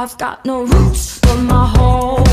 I've got no roots, for my home.